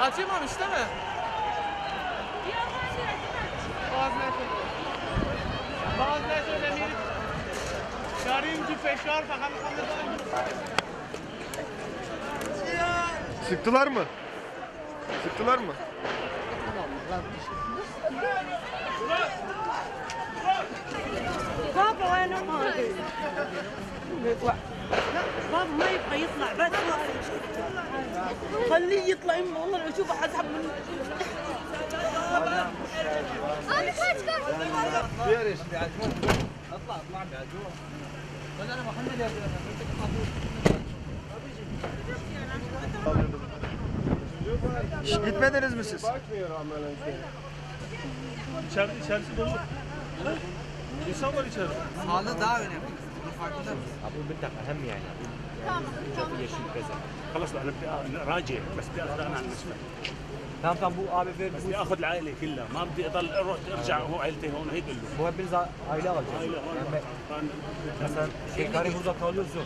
Açılmamış değil mi? Bazıları Bazıları şöyle bir Şarim ki feşar fakat Sıktılar mı? Sıktılar mı? بابا وين ما بابا ما يبغى يطلع بس خليه يطلع يمه والله لو اشوفه حسحب منه Abi kaç kaç. Şş, gitmediniz mi siz? İçeride içerisi dolu. İnsan var içeride. Sağlığı daha önemli. Bunun farkında mısın? ابو بدك اهم يعني Tamam خلص أنا بدي راجع بس بدي اطلع عن المسمى تمام نعم، تمام بو ابي فين بس أخذ العائلة كلها ما بدي أضل أروح أرجع هو عائلتي هون هيك قول له هو بيرجع عائله عائله مثلا شيء كاري هو ذا كولوزو